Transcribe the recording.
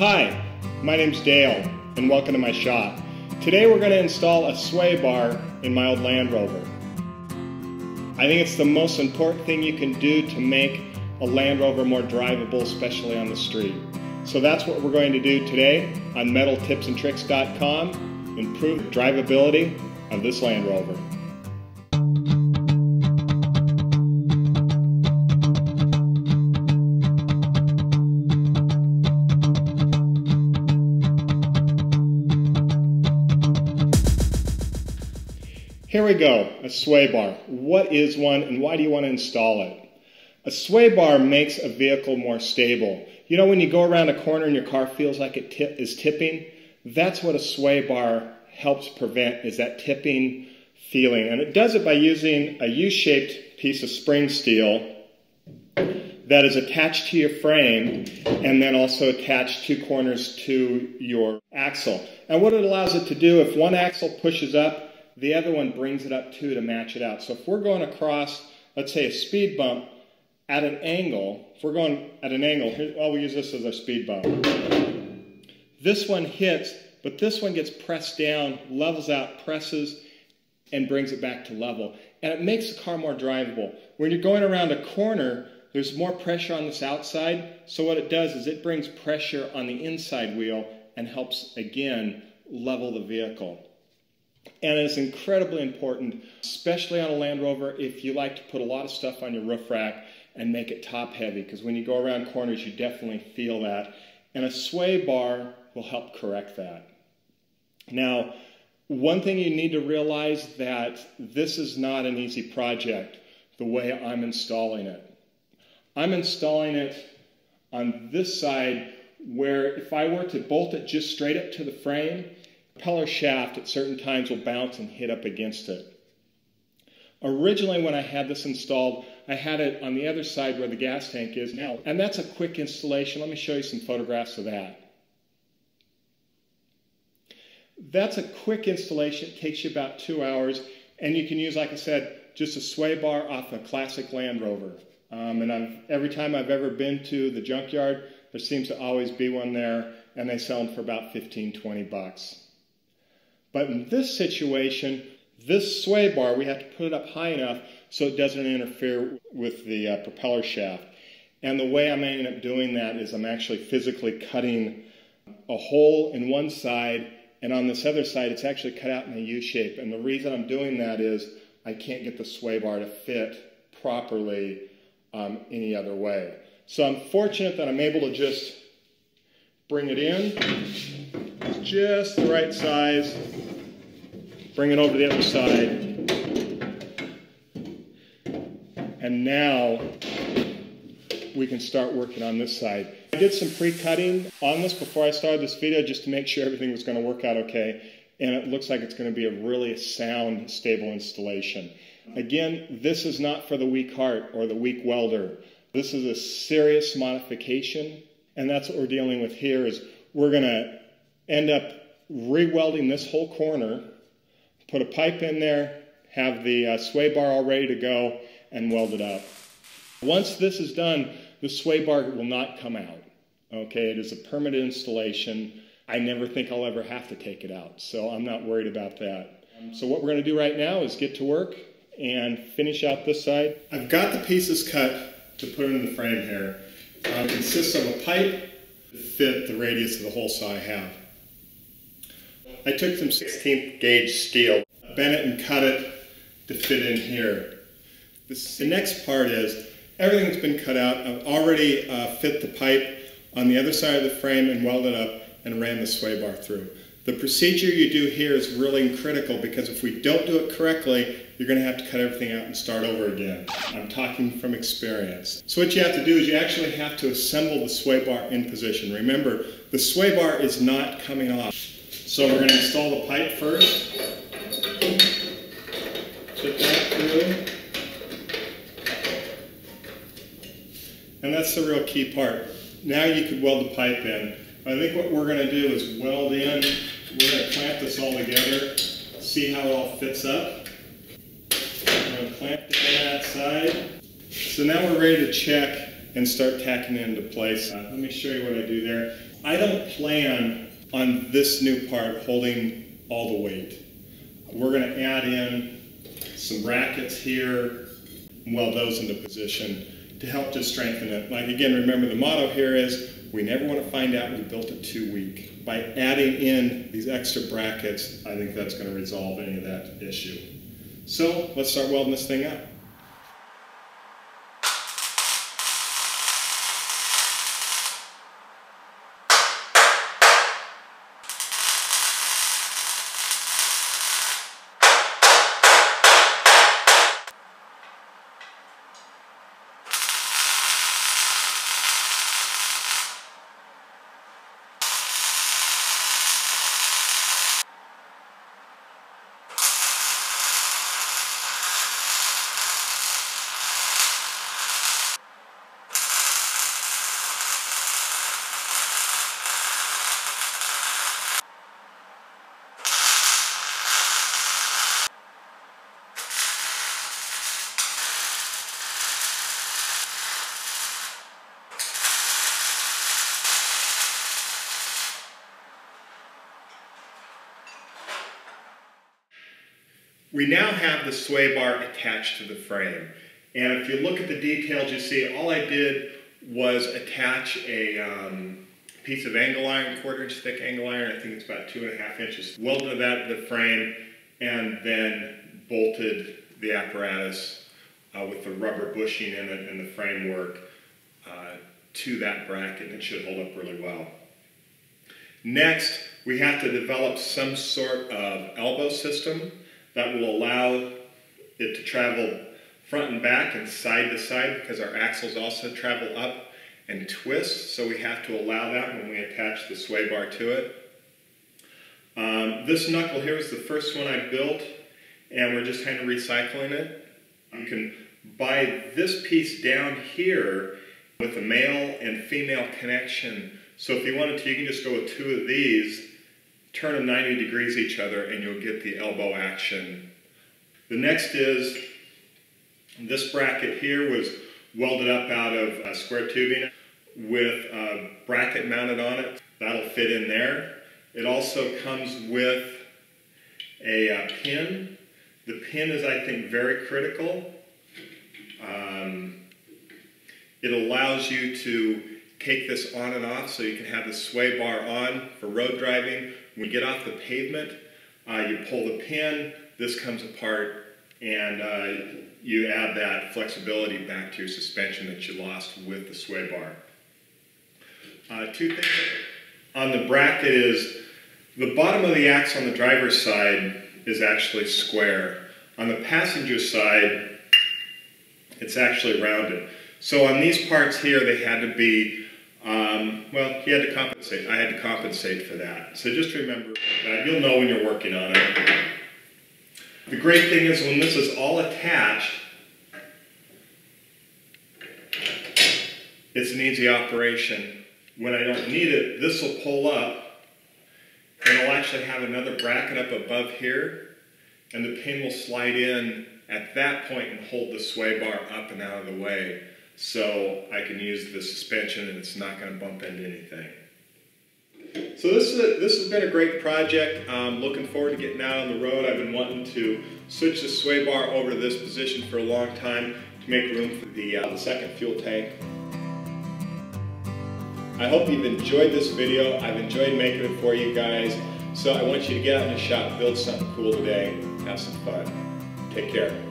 Hi, my name's Dale, and welcome to my shop. Today we're going to install a sway bar in my old Land Rover. I think it's the most important thing you can do to make a Land Rover more drivable, especially on the street. So that's what we're going to do today on metaltipsandtricks.com, improve drivability of this Land Rover. Here we go, a sway bar. What is one and why do you want to install it? A sway bar makes a vehicle more stable. You know when you go around a corner and your car feels like it is tipping? That's what a sway bar helps prevent is that tipping feeling. And it does it by using a U-shaped piece of spring steel that is attached to your frame and then also attached two corners to your axle. And what it allows it to do, if one axle pushes up, the other one brings it up too to match it out. So if we're going across, let's say a speed bump at an angle, if we're going at an angle, here, well, we use this as our speed bump. This one hits, but this one gets pressed down, levels out, presses, and brings it back to level. And it makes the car more drivable. When you're going around a corner, there's more pressure on this outside. So what it does is it brings pressure on the inside wheel and helps, again, level the vehicle. And it's incredibly important, especially on a Land Rover, if you like to put a lot of stuff on your roof rack and make it top heavy, because when you go around corners, you definitely feel that. And a sway bar will help correct that. Now, one thing you need to realize that this is not an easy project the way I'm installing it. I'm installing it on this side where if I were to bolt it just straight up to the frame, propeller shaft at certain times will bounce and hit up against it. Originally, when I had this installed, I had it on the other side where the gas tank is now, and that's a quick installation. Let me show you some photographs of that. That's a quick installation. It takes you about two hours, and you can use, like I said, just a sway bar off a classic Land Rover. Um, and I've, every time I've ever been to the junkyard, there seems to always be one there, and they sell them for about 15, 20 bucks. But in this situation, this sway bar, we have to put it up high enough so it doesn't interfere with the uh, propeller shaft. And the way I'm ending up doing that is I'm actually physically cutting a hole in one side, and on this other side, it's actually cut out in a U shape. And the reason I'm doing that is I can't get the sway bar to fit properly um, any other way. So I'm fortunate that I'm able to just bring it in It's just the right size. Bring it over to the other side. And now we can start working on this side. I did some pre-cutting on this before I started this video just to make sure everything was going to work out okay. And it looks like it's going to be a really sound, stable installation. Again, this is not for the weak heart or the weak welder. This is a serious modification. And that's what we're dealing with here is we're going to end up re-welding this whole corner, put a pipe in there, have the uh, sway bar all ready to go, and weld it up. Once this is done, the sway bar will not come out. Okay, it is a permanent installation. I never think I'll ever have to take it out, so I'm not worried about that. So what we're going to do right now is get to work and finish out this side. I've got the pieces cut to put in the frame here. It consists of a pipe to fit the radius of the hole saw I have. I took some 16th gauge steel, bent it and cut it to fit in here. The next part is everything's been cut out. I've already uh, fit the pipe on the other side of the frame and welded up and ran the sway bar through. The procedure you do here is really critical because if we don't do it correctly, you're going to have to cut everything out and start over again. I'm talking from experience. So what you have to do is you actually have to assemble the sway bar in position. Remember, the sway bar is not coming off. So we're going to install the pipe first. Put that through. And that's the real key part. Now you could weld the pipe in. I think what we're going to do is weld in. We're going to clamp this all together, see how it all fits up. We're going to clamp down that side. So now we're ready to check and start tacking it into place. Uh, let me show you what I do there. I don't plan on this new part holding all the weight. We're going to add in some brackets here, weld those into position to help to strengthen it. Like again, remember the motto here is we never want to find out we built it too weak. By adding in these extra brackets, I think that's going to resolve any of that issue. So let's start welding this thing up. We now have the sway bar attached to the frame. And if you look at the details, you see all I did was attach a um, piece of angle iron, quarter inch thick angle iron, I think it's about two and a half inches, welded that to the frame, and then bolted the apparatus uh, with the rubber bushing in it and the framework uh, to that bracket, and it should hold up really well. Next, we have to develop some sort of elbow system that will allow it to travel front and back and side to side because our axles also travel up and twist, so we have to allow that when we attach the sway bar to it. Um, this knuckle here is the first one I built, and we're just kind of recycling it. You can buy this piece down here with a male and female connection. So if you wanted to, you can just go with two of these turn them 90 degrees each other and you'll get the elbow action. The next is this bracket here was welded up out of uh, square tubing with a bracket mounted on it. That'll fit in there. It also comes with a uh, pin. The pin is, I think, very critical. Um, it allows you to take this on and off so you can have the sway bar on for road driving. When you get off the pavement, uh, you pull the pin, this comes apart, and uh, you add that flexibility back to your suspension that you lost with the sway bar. Uh, two things on the bracket is the bottom of the axle on the driver's side is actually square. On the passenger side, it's actually rounded. So on these parts here, they had to be um, well, he had to compensate. I had to compensate for that. So just remember that. You'll know when you're working on it. The great thing is when this is all attached, it's an easy operation. When I don't need it, this will pull up and I'll actually have another bracket up above here and the pin will slide in at that point and hold the sway bar up and out of the way so I can use the suspension and it's not going to bump into anything. So this, is a, this has been a great project. I'm looking forward to getting out on the road. I've been wanting to switch the sway bar over to this position for a long time to make room for the, uh, the second fuel tank. I hope you've enjoyed this video. I've enjoyed making it for you guys. So I want you to get out in the shop, build something cool today, have some fun. Take care.